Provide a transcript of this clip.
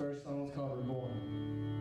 first song is called Reborn.